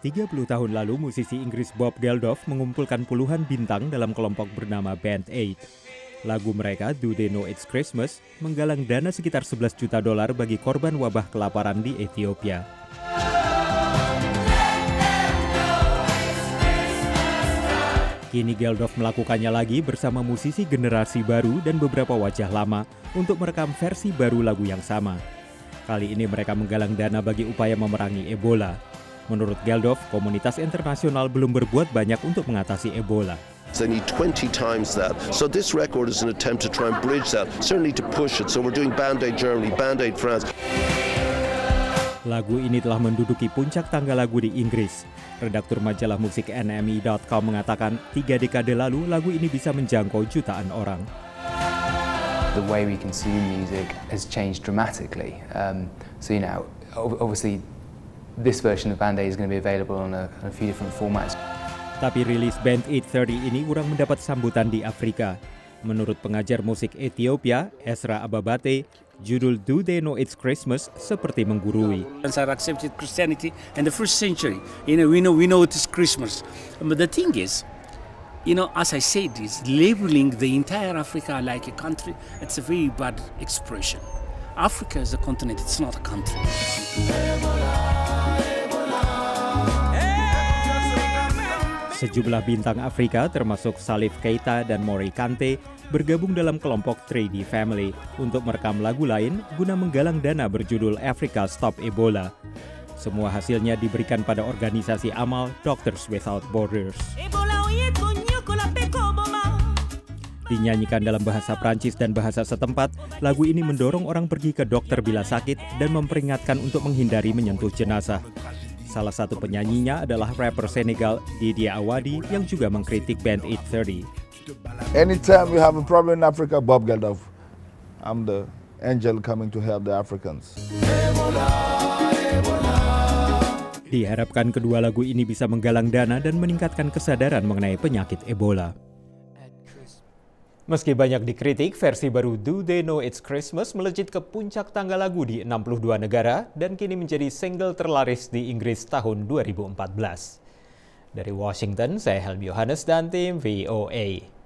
30 tahun lalu, musisi Inggris Bob Geldof mengumpulkan puluhan bintang dalam kelompok bernama Band Aid. Lagu mereka, Do They Know It's Christmas, menggalang dana sekitar 11 juta dolar bagi korban wabah kelaparan di Ethiopia. Kini Geldof melakukannya lagi bersama musisi generasi baru dan beberapa wajah lama untuk merekam versi baru lagu yang sama. Kali ini mereka menggalang dana bagi upaya memerangi Ebola. Menurut Geldof, komunitas internasional belum berbuat banyak untuk mengatasi Ebola. They need 20 times that. So this record is an attempt to try and bridge that, certainly to push it. So we're doing Band-Aid Germany, Band-Aid France. Lagu ini telah menduduki puncak tangga lagu di Inggris. Redaktur majalah musik NME.com mengatakan tiga dekade lalu lagu ini bisa menjangkau jutaan orang. The way we consume music has changed dramatically. Um, so you know, obviously this version of Band-Aid is going to be available on a, on a few different formats. Tapi rilis Band 830 ini kurang mendapat sambutan di Afrika. Menurut pengajar musik Ethiopia, Esra Ababate, judul Do They Know It's Christmas seperti menggurui. I accepted Christianity in the first century. You know, we know we know it is Christmas. But the thing is, you know, as I said, is labeling the entire Africa like a country. It's a very bad expression. Africa is a continent. It's not a country. Sejumlah bintang Afrika termasuk Salif Keita dan Mori Kante bergabung dalam kelompok 3D Family untuk merekam lagu lain guna menggalang dana berjudul Africa Stop Ebola. Semua hasilnya diberikan pada organisasi amal Doctors Without Borders. Dinyanyikan dalam bahasa Prancis dan bahasa setempat, lagu ini mendorong orang pergi ke dokter bila sakit dan memperingatkan untuk menghindari menyentuh jenazah. Salah satu penyanyinya adalah rapper Senegal Didier Awadi yang juga mengkritik band 830. Anytime we have a problem in Africa, Bob Geldof, I'm the angel coming to help the Africans. Diharapkan kedua lagu ini bisa menggalang dana dan meningkatkan kesadaran mengenai penyakit Ebola. Meski banyak dikritik, versi baru Do They Know It's Christmas melejit ke puncak tangga lagu di 62 negara dan kini menjadi single terlaris di Inggris tahun 2014. Dari Washington, saya Helmi Yohanes dan tim VOA.